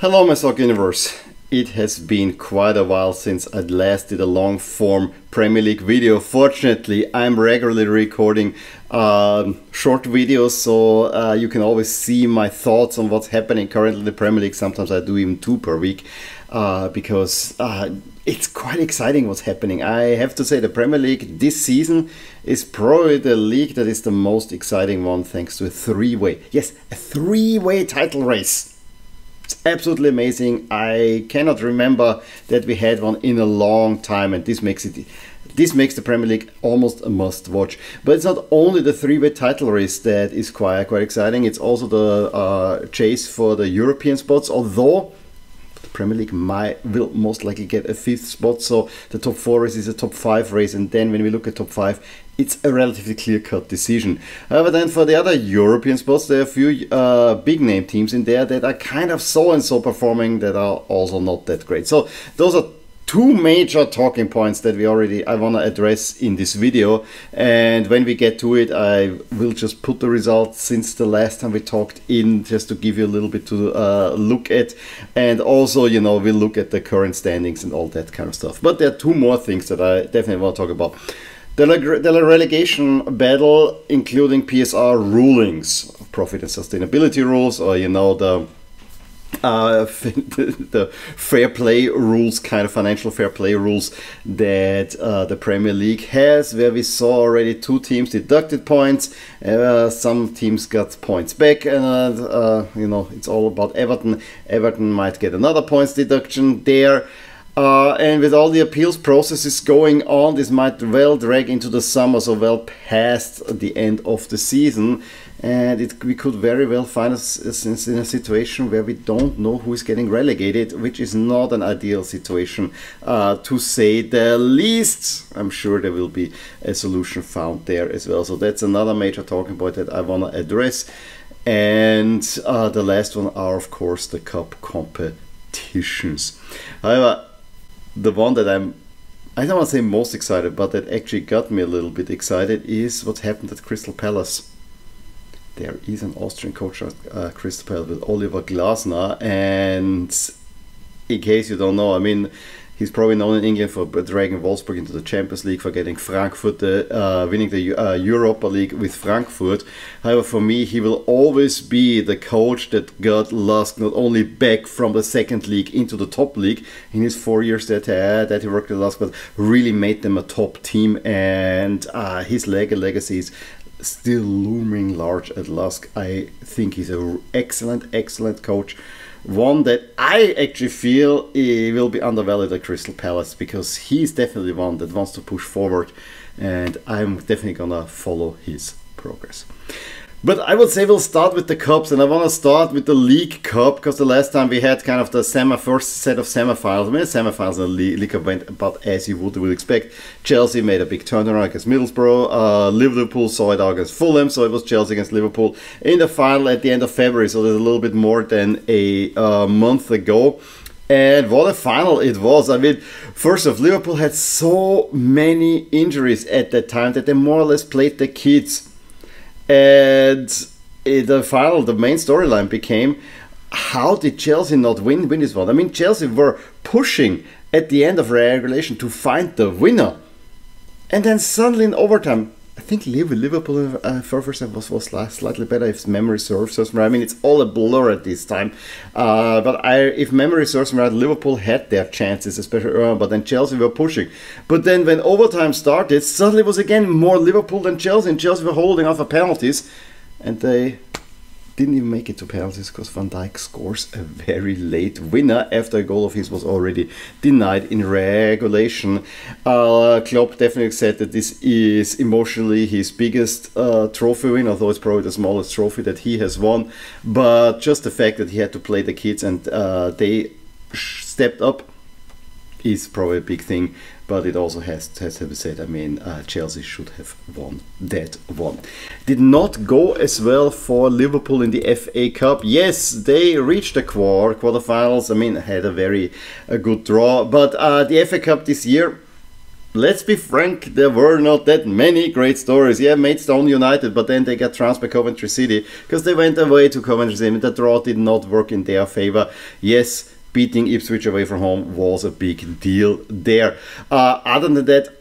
Hello, my soccer universe. It has been quite a while since I last did a long form Premier League video. Fortunately, I'm regularly recording uh, short videos so uh, you can always see my thoughts on what's happening currently in the Premier League. Sometimes I do even two per week uh, because uh, it's quite exciting what's happening. I have to say, the Premier League this season is probably the league that is the most exciting one thanks to a three way, yes, a three way title race it's absolutely amazing. I cannot remember that we had one in a long time, and this makes it this makes the Premier League almost a must watch. But it's not only the three-way title race that is quite quite exciting. It's also the uh, chase for the European spots. Although the Premier League might will most likely get a fifth spot, so the top four race is a top five race, and then when we look at top five, it's a relatively clear-cut decision. However, then for the other European spots, there are a few uh, big-name teams in there that are kind of so-and-so performing that are also not that great. So those are two major talking points that we already I want to address in this video. And when we get to it I will just put the results since the last time we talked in just to give you a little bit to uh, look at. And also you know we'll look at the current standings and all that kind of stuff. But there are two more things that I definitely want to talk about. The, the relegation battle, including PSR rulings, profit and sustainability rules, or you know the uh, the fair play rules, kind of financial fair play rules that uh, the Premier League has, where we saw already two teams deducted points, uh, some teams got points back, and uh, you know it's all about Everton. Everton might get another points deduction there. Uh, and with all the appeals processes going on, this might well drag into the summer, so well past the end of the season. And it, we could very well find us in a situation where we don't know who is getting relegated, which is not an ideal situation uh, to say the least. I'm sure there will be a solution found there as well. So that's another major talking point that I want to address. And uh, the last one are, of course, the cup competitions. However, the one that I'm I don't want to say most excited, but that actually got me a little bit excited is what happened at Crystal Palace. There is an Austrian coach uh, Crystal with Oliver Glasner, and in case you don't know, I mean, He's probably known in England for dragging Wolfsburg into the Champions League, for getting Frankfurt, uh, winning the uh, Europa League with Frankfurt. However, for me, he will always be the coach that got LASK not only back from the second league into the top league in his four years that, uh, that he worked at LASK, but really made them a top team. And uh, his leg legacy is still looming large at LASK. I think he's an excellent, excellent coach one that I actually feel will be undervalued at Crystal Palace because he's definitely one that wants to push forward, and I'm definitely gonna follow his progress. But I would say we'll start with the cups, and I want to start with the League Cup because the last time we had kind of the semi first set of semifinals. I mean, semifinals in the League Cup went about as you would, would expect. Chelsea made a big turnaround against Middlesbrough. Uh, Liverpool saw it out against Fulham, so it was Chelsea against Liverpool in the final at the end of February. So there's a little bit more than a uh, month ago. And what a final it was. I mean, first off, Liverpool had so many injuries at that time that they more or less played the kids and the final, the main storyline became how did Chelsea not win, win this one? I mean, Chelsea were pushing at the end of regulation to find the winner. And then suddenly in overtime, think Liverpool uh, first was, was slightly better if memory serves us right. I mean, it's all a blur at this time. Uh, but I, if memory serves me right, Liverpool had their chances, especially early, but then Chelsea were pushing. But then when overtime started, suddenly it was again more Liverpool than Chelsea, and Chelsea were holding off for penalties, and they didn't even make it to penalties because Van Dijk scores a very late winner after a goal of his was already denied in regulation. Uh, Klopp definitely said that this is emotionally his biggest uh, trophy win, although it's probably the smallest trophy that he has won. But just the fact that he had to play the kids and uh, they stepped up is probably a big thing but it also has, has to be said, I mean, uh, Chelsea should have won that one. Did not go as well for Liverpool in the FA Cup. Yes, they reached the quarter, quarterfinals. I mean, had a very a good draw, but uh, the FA Cup this year let's be frank, there were not that many great stories. Yeah, Maidstone United, but then they got by Coventry City because they went away to Coventry City. And the draw did not work in their favor. Yes, beating Ipswich away from home was a big deal there. Uh, other than that,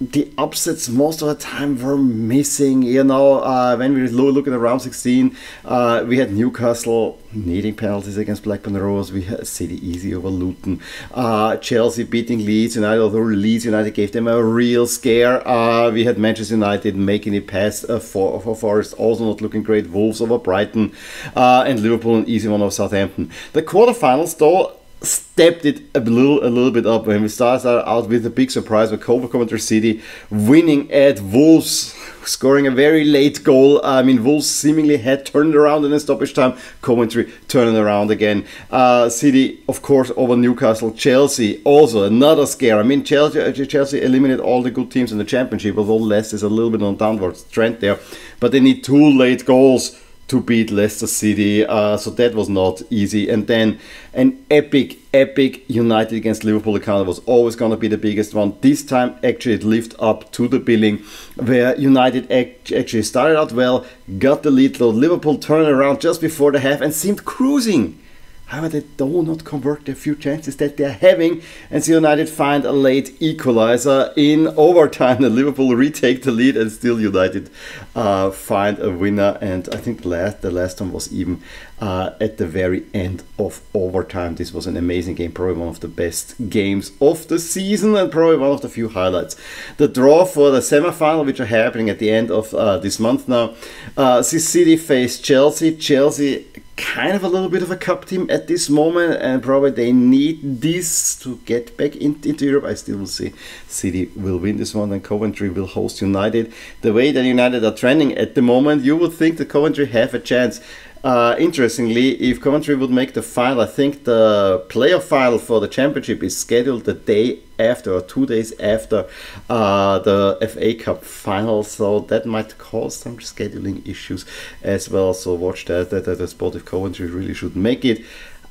the upsets most of the time were missing. You know, uh, when we look at the round 16, uh, we had Newcastle needing penalties against Blackburn Rovers. We had City easy over Luton. Uh, Chelsea beating Leeds United, although Leeds United gave them a real scare. Uh, we had Manchester United making it past uh, for, for Forest, also not looking great. Wolves over Brighton, uh, and Liverpool an easy one over Southampton. The quarterfinals, though, stepped it a little a little bit up when we started out with a big surprise with Coventry City winning at Wolves scoring a very late goal. I mean, Wolves seemingly had turned around in a stoppage time. Coventry turning around again. Uh, City, of course, over Newcastle. Chelsea, also another scare. I mean, Chelsea, uh, Chelsea eliminated all the good teams in the championship, although Leicester is a little bit on downward trend there. But they need two late goals to beat Leicester City. Uh, so that was not easy. And then an epic, epic United against Liverpool account was always going to be the biggest one. This time, actually, it lived up to the billing where United actually started out well, got the lead, though Liverpool turned around just before the half and seemed cruising However, they do not convert the few chances that they're having, and United find a late equalizer in overtime. The Liverpool retake the lead, and still United uh, find a winner. And I think last the last one was even uh, at the very end of overtime. This was an amazing game, probably one of the best games of the season, and probably one of the few highlights. The draw for the semi-final, which are happening at the end of uh, this month now. Uh, City face Chelsea. Chelsea kind of a little bit of a cup team at this moment, and probably they need this to get back in, into Europe. I still will see City will win this one, and Coventry will host United. The way that United are trending at the moment, you would think that Coventry have a chance. Uh, interestingly, if Coventry would make the final, I think the playoff final for the championship is scheduled the day after or two days after uh, the FA Cup final, so that might cause some scheduling issues as well. So watch that. That, that, spot if Coventry really should make it.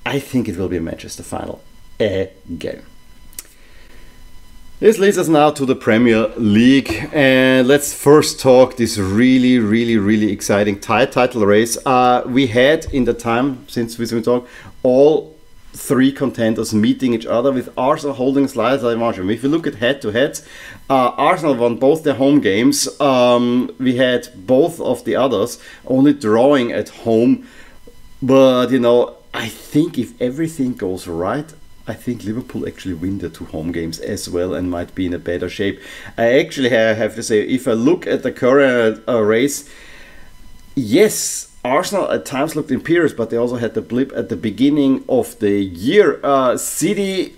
I think it will be a Manchester final again. This leads us now to the Premier League, and let's first talk this really, really, really exciting title race. Uh, we had in the time since we talked all three contenders meeting each other with Arsenal holding slightly margin. If you look at head to head, uh, Arsenal won both their home games. Um, we had both of the others only drawing at home. But you know, I think if everything goes right, I think Liverpool actually win the two home games as well and might be in a better shape. I actually have to say, if I look at the current uh, race, yes, Arsenal at times looked imperious, but they also had the blip at the beginning of the year. Uh, City,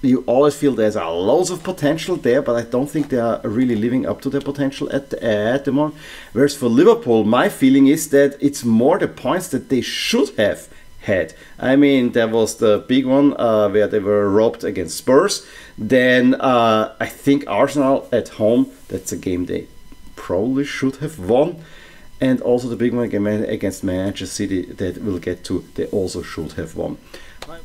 you always feel there's a loads of potential there, but I don't think they are really living up to their potential at the, at the moment. Whereas for Liverpool, my feeling is that it's more the points that they should have had. I mean, there was the big one uh, where they were robbed against Spurs. Then uh, I think Arsenal at home, that's a game they probably should have won and also the big one against Manchester City that we'll get to, they also should have won.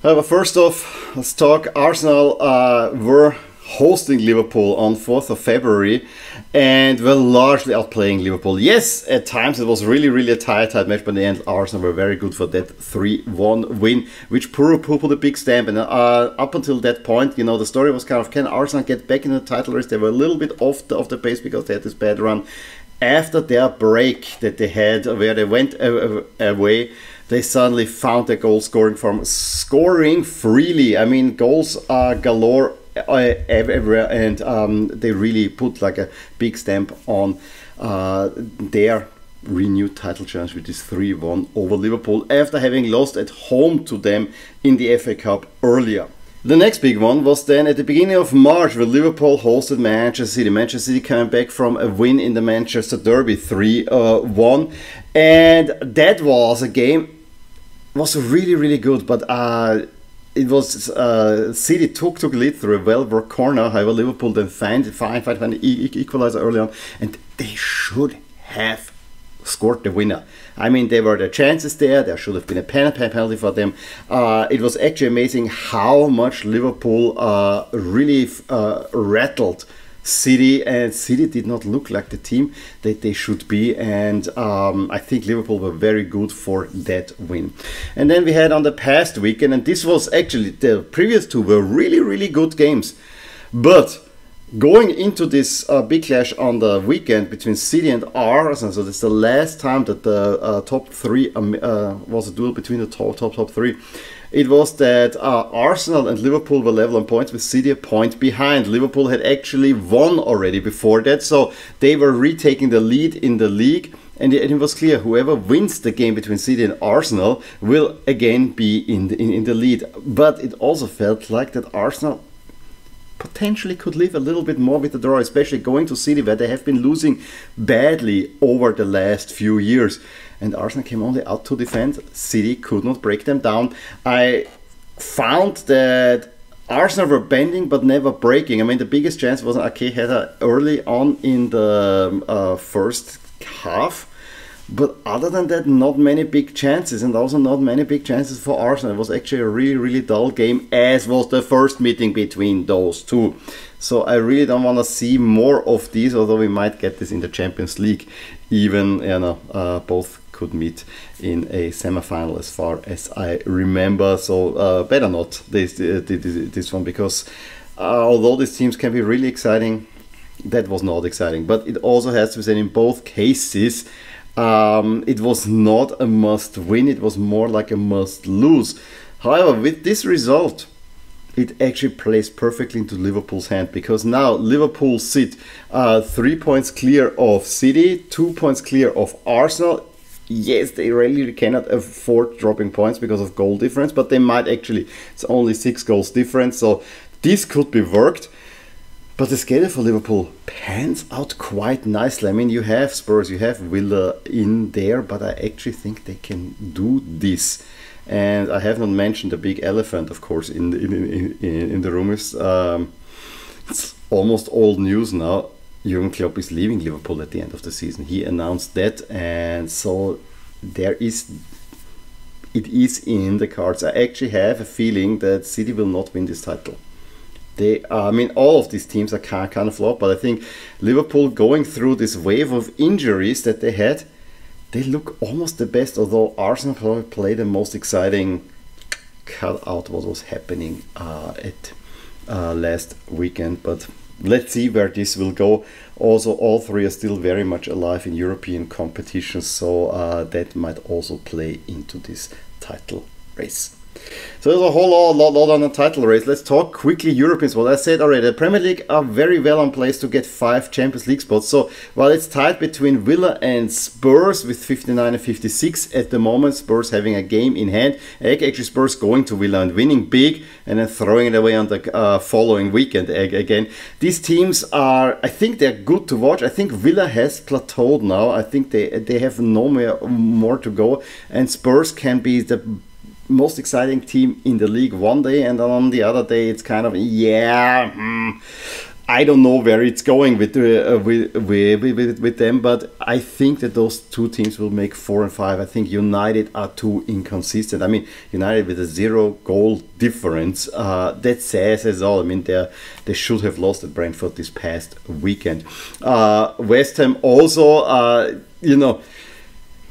However, first off, let's talk Arsenal uh, were hosting Liverpool on 4th of February and were largely outplaying Liverpool. Yes, at times it was really, really a tight, tight match, but in the end, Arsenal were very good for that 3 1 win, which put, a big stamp. And uh, up until that point, you know, the story was kind of can Arsenal get back in the title race? They were a little bit off the, off the pace because they had this bad run after their break that they had, where they went away, they suddenly found their goal scoring form, scoring freely. I mean, goals are galore everywhere, and um, they really put like a big stamp on uh, their renewed title challenge, which is 3 1 over Liverpool after having lost at home to them in the FA Cup earlier. The next big one was then at the beginning of March where Liverpool hosted Manchester City. Manchester City coming back from a win in the Manchester Derby 3 uh, 1. And that was a game, was really, really good. But uh, it was uh, City took took lead through a well worked corner. However, Liverpool then find find find, find equalizer early on, and they should have scored the winner. I mean, there were the chances there. There should have been a penalty for them. Uh, it was actually amazing how much Liverpool uh, really uh, rattled City, and City did not look like the team that they should be. And um, I think Liverpool were very good for that win. And then we had on the past weekend, and this was actually the previous two were really, really good games. But going into this uh, big clash on the weekend between City and Arsenal, so this is the last time that the uh, top three um, uh, was a duel between the top top top three it was that uh, Arsenal and Liverpool were level on points with City a point behind. Liverpool had actually won already before that, so they were retaking the lead in the league. And it, was clear whoever wins the game between City and Arsenal will again be in the, in, in the lead. But it also felt like that Arsenal potentially could live a little bit more with the draw, especially going to City where they have been losing badly over the last few years and Arsenal came only out to defend. City could not break them down. I found that Arsenal were bending but never breaking. I mean, the biggest chance was an Ake header early on in the uh, first half. But other than that, not many big chances, and also not many big chances for Arsenal. It was actually a really, really dull game, as was the first meeting between those two. So I really don't want to see more of these, although we might get this in the Champions League. Even you know, uh, both could meet in a semi-final as far as I remember. So uh, better not this, uh, this one because uh, although these teams can be really exciting, that was not exciting. But it also has to be said in both cases, um, it was not a must win, it was more like a must lose. However, with this result, it actually plays perfectly into Liverpool's hand because now Liverpool sit uh, three points clear of City, two points clear of Arsenal, yes, they really cannot afford dropping points because of goal difference, but they might actually. It's only six goals difference, so this could be worked. But the schedule for Liverpool pans out quite nicely. I mean, you have Spurs, you have Villa in there, but I actually think they can do this. And I have not mentioned the big elephant, of course, in the, in, in, in the room. Is um, it's almost old news now. Jurgen Klopp is leaving Liverpool at the end of the season. He announced that, and so there is it is in the cards. I actually have a feeling that City will not win this title. They, uh, I mean, all of these teams are kind, kind of flawed, but I think Liverpool going through this wave of injuries that they had, they look almost the best. Although Arsenal probably played the most exciting, cut out what was happening uh, at uh, last weekend, but let's see where this will go. Also, all three are still very much alive in European competitions, so uh, that might also play into this title race. So there's a whole lot, lot, lot on the title race. Let's talk quickly Europeans. Well, I said already, the Premier League are very well on place to get five Champions League spots. So while it's tied between Villa and Spurs with 59 and 56 at the moment, Spurs having a game in hand. Actually, Spurs going to Villa and winning big and then throwing it away on the uh, following weekend again. These teams are, I think they're good to watch. I think Villa has plateaued now. I think they they have no more, more to go. And Spurs can be the most exciting team in the league one day, and then on the other day it's kind of yeah. Hmm, I don't know where it's going with, uh, with, with, with, with them, but I think that those two teams will make four and five. I think United are too inconsistent. I mean, United with a zero goal difference, uh, that says as all. I mean, they they should have lost at Brentford this past weekend. Uh, West Ham also, uh, you know,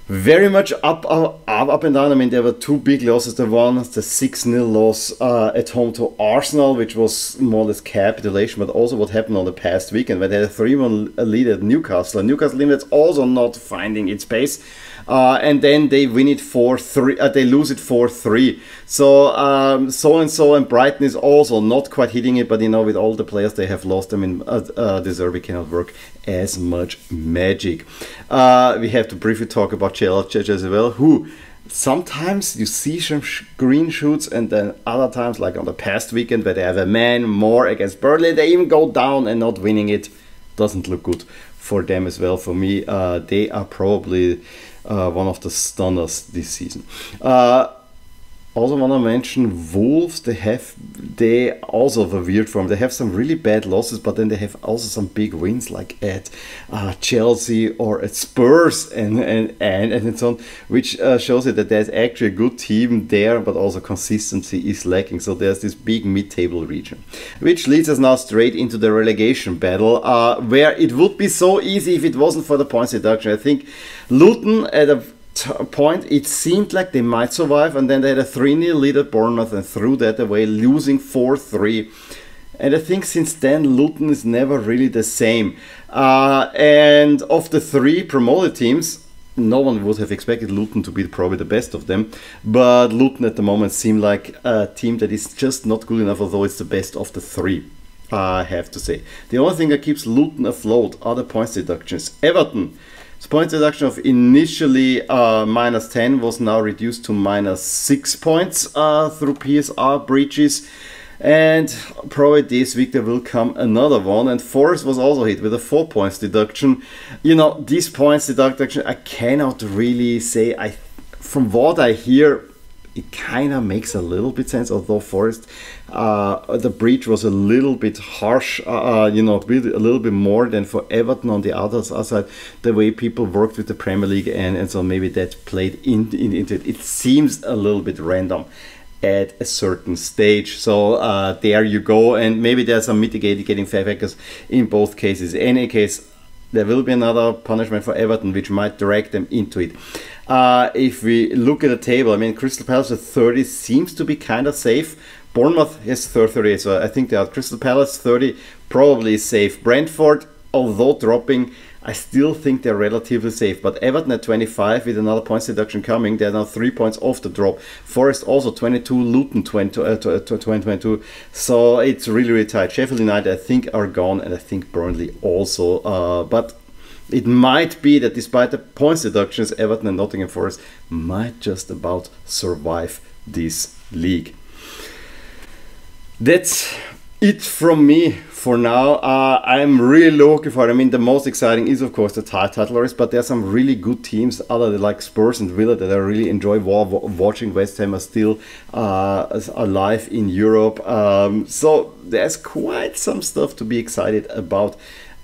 very much up, up, up and down. I mean, there were two big losses. The one, the 6 0 loss uh, at home to Arsenal, which was more or less capitulation, but also what happened on the past weekend when they had a 3 1 lead at Newcastle. And Newcastle that's also not finding its pace. Uh, and then they win it 4 3, uh, they lose it 4 3. So, um, so and so, and Brighton is also not quite hitting it, but you know, with all the players they have lost, I mean, uh, uh, De Zerbi cannot work as much magic. Uh, we have to briefly talk about Chelsea as well, who sometimes you see some green shoots, and then other times, like on the past weekend, where they have a man more against Burnley, they even go down and not winning it. Doesn't look good for them as well. For me, uh, they are probably Uh, one of the stunners this season. Uh, Also want to mention Wolves. They have they also have a weird form. They have some really bad losses, but then they have also some big wins, like at uh, Chelsea or at Spurs and and and, and so on, which uh, shows you that there's actually a good team there, but also consistency is lacking. So there's this big mid-table region, which leads us now straight into the relegation battle, uh, where it would be so easy if it wasn't for the points deduction. I think Luton at a point, it seemed like they might survive, and then they had a 3 0 lead at Bournemouth and threw that away, losing 4 3. And I think since then, Luton is never really the same. Uh, and of the three promoted teams, no one would have expected Luton to be probably the best of them. But Luton at the moment seem like a team that is just not good enough, although it's the best of the three. I have to say. The only thing that keeps Luton afloat are the points deductions. Everton the point deduction of initially uh, minus 10 was now reduced to minus 6 points uh, through PSR breaches. And probably this week there will come another one. And Forest was also hit with a 4 points deduction. You know, these points deduction, I cannot really say. I, From what I hear, it kind of makes a little bit sense, although Forest, uh, the breach was a little bit harsh, uh, uh, you know, a little bit more than for Everton on the other side, the way people worked with the Premier League, and, and so maybe that played in, in, into it. It seems a little bit random at a certain stage. So uh, there you go, and maybe there's some fair factors in both cases. In any case, there will be another punishment for Everton, which might drag them into it. Uh, if we look at the table, I mean, Crystal Palace at 30 seems to be kind of safe. Bournemouth has 38, so I think they are Crystal Palace 30, probably safe. Brentford, although dropping, I still think they're relatively safe. But Everton at 25 with another points deduction coming, they're now three points off the drop. Forest also 22, Luton 20, uh, 22. So it's really, really tight. Sheffield United, I think, are gone, and I think Burnley also. Uh, but it might be that despite the points deductions, Everton and Nottingham Forest might just about survive this league. That's it from me for now. Uh, I'm really looking for it. I mean, the most exciting is, of course, the title race, but there are some really good teams, other than like Spurs and Villa, that I really enjoy watching. West Ham are still uh, alive in Europe. Um, so there's quite some stuff to be excited about.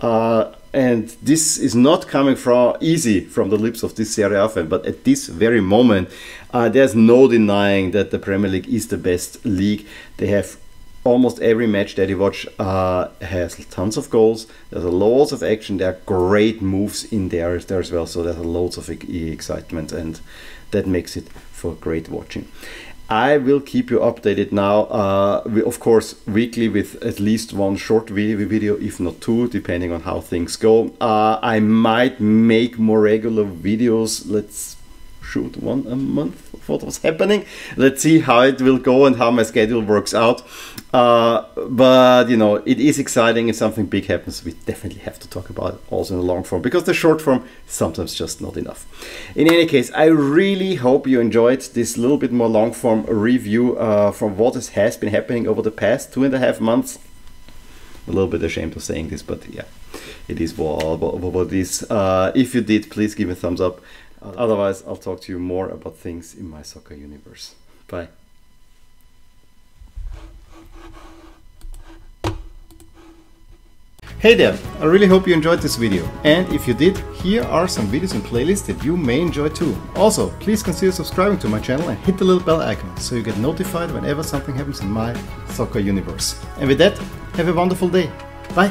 Uh, and this is not coming from easy from the lips of this Serie A fan, but at this very moment, uh, there's no denying that the Premier League is the best league. They have almost every match that you watch uh, has tons of goals. There's loads of action. There are great moves in there, there as well. So there's loads of excitement, and that makes it for great watching. I will keep you updated now, uh, of course, weekly with at least one short video, if not two, depending on how things go. Uh, I might make more regular videos. Let's shoot one a month what was happening. Let's see how it will go and how my schedule works out. Uh, but you know, it is exciting if something big happens. We definitely have to talk about it also in the long form because the short form sometimes just not enough. In any case, I really hope you enjoyed this little bit more long form review uh, from what has been happening over the past two and a half months. A little bit ashamed of saying this, but yeah, it is what, what, what it is. Uh, if you did, please give a thumbs up. Otherwise, I'll talk to you more about things in my soccer universe. Bye. Hey there, I really hope you enjoyed this video. And if you did, here are some videos and playlists that you may enjoy too. Also, please consider subscribing to my channel and hit the little bell icon so you get notified whenever something happens in my soccer universe. And with that, have a wonderful day. Bye!